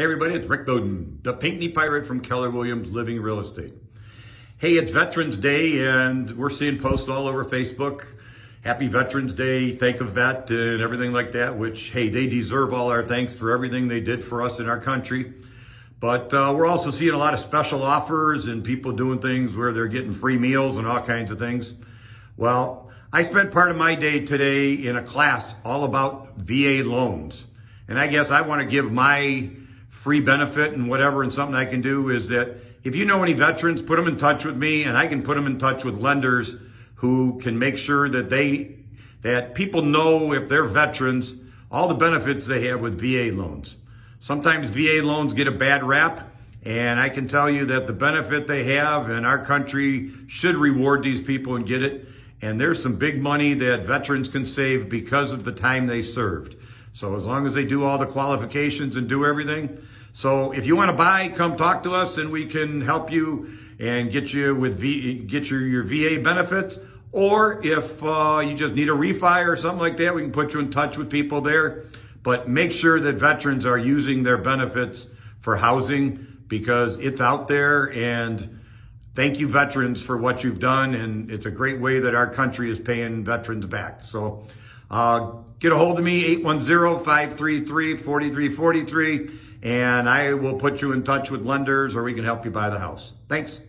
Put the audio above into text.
Hey everybody, it's Rick Beaudin, the Pinckney Pirate from Keller Williams Living Real Estate. Hey, it's Veterans Day and we're seeing posts all over Facebook. Happy Veterans Day, thank a vet and everything like that, which, hey, they deserve all our thanks for everything they did for us in our country. But uh, we're also seeing a lot of special offers and people doing things where they're getting free meals and all kinds of things. Well, I spent part of my day today in a class all about VA loans. And I guess I want to give my free benefit and whatever and something I can do is that if you know any veterans, put them in touch with me and I can put them in touch with lenders who can make sure that they, that people know if they're veterans, all the benefits they have with VA loans. Sometimes VA loans get a bad rap and I can tell you that the benefit they have in our country should reward these people and get it. And there's some big money that veterans can save because of the time they served. So as long as they do all the qualifications and do everything. So if you want to buy, come talk to us and we can help you and get you with v, get your, your VA benefits. Or if uh, you just need a refi or something like that, we can put you in touch with people there. But make sure that veterans are using their benefits for housing because it's out there and thank you veterans for what you've done and it's a great way that our country is paying veterans back. So uh, get a hold of me, 810-533-4343, and I will put you in touch with lenders or we can help you buy the house. Thanks.